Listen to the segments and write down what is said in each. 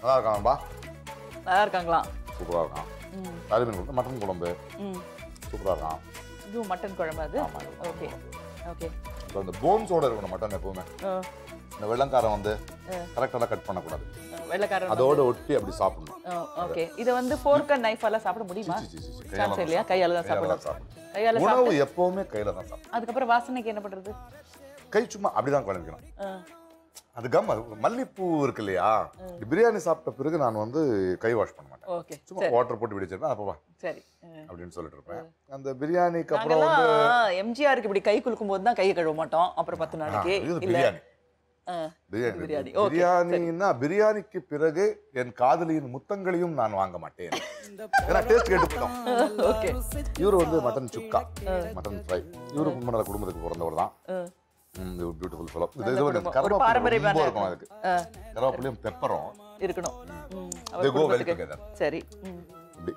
நல்லா இருக்கான்பா நல்லா இருக்காங்களா சூப்பராக இருக்கான். ம். கறி மீன் குழம்பு மட்டன் குழம்பு. சூப்பராக இருக்கான். இதுவும் மட்டன் குழம்பு அது? இது ஓகே. ஓகே. இப்போ இந்த போன்ஸோட இருக்கணும் மட்டன் எப்பவுமே. இந்த வெள்ளங்காரம் வந்து கரெக்டாக கட் பண்ணக்கூடாது. வெள்ளைக்காரன் அதோட ஒட்டி அப்படி சாப்பிடணும். ஓகே. இதை வந்து ஃபோர்க் அண்ட் நைஃப் எல்லாம் சாப்பிட முடியுமா? சான்ஸ் இல்லையா? கையால தான் சாப்பிடணும். கையால உணவு எப்பவுமே கையில தான் சாப்பிடணும். அதுக்கப்புறம் வாசனைக்கு என்ன பண்றது? கை சும்மா அப்படிதான் குழம்பிக்கணும். அது கம் மல்லிப்பூ இருக்கு இல்லையா? பிரியாணி சாப்பிட்ட பிறகு நான் வந்து கை வாஷ் பண்ண மாட்டேன். சும்மா வாட்டர் போட்டு விடிச்சிருப்பேன் அப்போ வா. சரி. அப்படின்னு சொல்லிட்டு இருப்பேன். அந்த பிரியாணிக்கு அப்புறம் வந்து எம்ஜிஆருக்கு இப்படி கை குலுக்கும் போது தான் கையை கழுவ மாட்டோம். அப்புறம் பத்து நாளைக்கு இது இல்ல. பிரியாணி. பிரியாணி. பிரியாணின்னா பிரியாணிக்கு பிறகு என் காதலியின் முத்தங்களையும் நான் வாங்க மாட்டேன். ஏன்னா டேஸ்ட் கேட்டு போயிடும். ஓகே. இவரு வந்து மட்டன் சுக்கா மட்டன் ஃப்ரை இவரு குடும்பத்துக்கு பிறந்தவர் தான். பியூட்டிஃபுல் சொல்லம் இது. ஒரு கருவேப்பிலை இருக்கும் அதுக்கு. கருவேப்பிலையும் பெப்பரும். இருக்கணும். go well குடும்பத்துக்கு. together. சரி. இப்படி.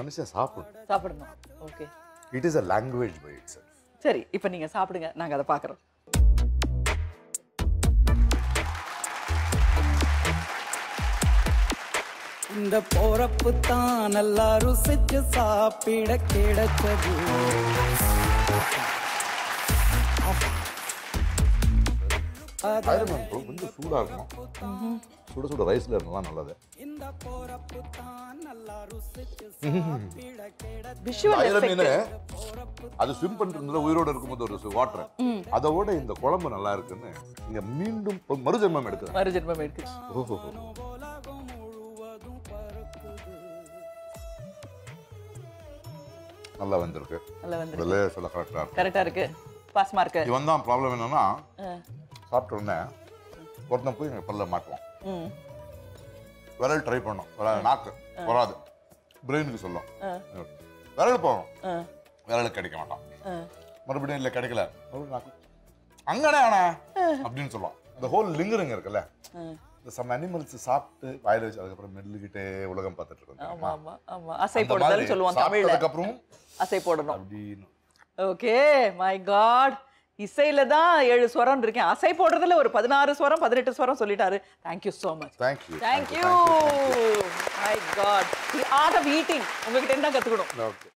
மனுஷன் சாப்பிடும் சாப்பிடணும். Okay. It is a language by it சரி இப்போ நீங்க சாப்பிடுங்க. நாங்க அதை பார்க்குறோம் இந்த போறப்பு தான் நல்லா ருசிச்சு சாப்பிட கிடைச்சது. ஐரன் கொஞ்சம் சூடா இருக்கணும் சுட சுட ரைஸ்ல இருந்தா நல்லது. இந்த போறப்பு தான் நல்லா ருசிச்சு சாப்பிட கிடைச்சது விஷுவல் ஐரன் மீன் எஃபெக்ட் அது ஸ்விம் பண்ணிட்டு இருந்ததுல உயிரோட இருக்கும்போது ஒரு வாட்டர் அதோட இந்த குழம்பு நல்லா இருக்குன்னு இங்க மீண்டும் மறுஜென்மம் எடுக்குது மறுஜென்மம் இருக்கு ஓஹோ நல்லா வந்திருக்கு. நல்லா வந்து இதுல சில கரெக்டா இருக்கு. கரெக்டா இருக்கு இவன் தான் ப்ராப்ளம் என்னன்னா சாப்பிட்ட உடனே ஒருத்தன் போய் எங்க பல்ல மாட்டுவான். விரல் ட்ரை பண்ணோம். விரல் நாக்கு வராது. பிரெயினுக்கு சொல்லும். விரல் போகணும் விரலுக்கு கிடைக்க மாட்டான். மறுபடியும் இல்லை கிடைக்கல. நாக்கு. அங்கடே ஆனா அப்படின்னு சொல்லுவான். அந்த ஹோல் லிங்கருங்க இருக்குல்ல. இந்த சம் அனிமல்ஸ் சாப்பிட்டு வாயில வச்சு அதுக்கப்புறம் மெல்லுகிட்டே உலகம் பார்த்துட்டு இருக்கோம் ஆமா? ஆமா ஆமா. அசை போடுதல் சொல்லுவோம் தமிழ்ல. சாப்பிட்டதுக்கு அப்புறம் அசை போடணும். அப்படின்னு. ஓகே மை காட் இசையில தான் ஏழு ஸ்வரம் இருக்கேன். அசை போடுறதுல ஒரு பதினாறு ஸ்வரம் பதினெட்டு ஸ்வரம் சொல்லிட்டாரு. Thank you so much thank you thank you my god art of eating உங்ககிட்ட இருந்தா கத்துக்கணும். ஓகே